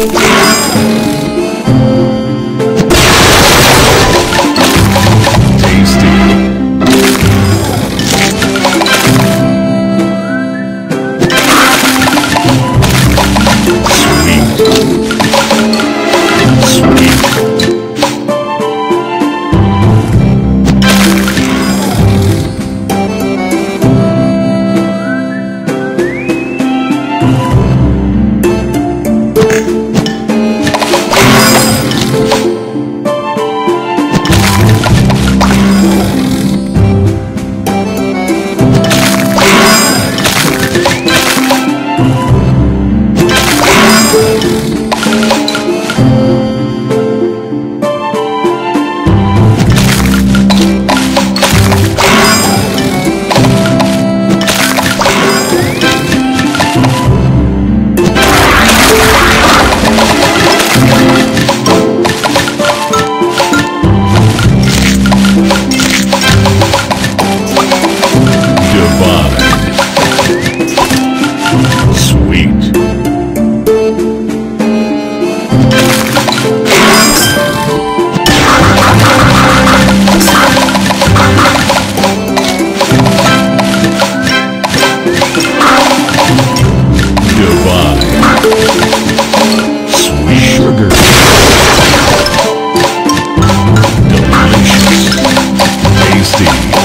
Música Sexy.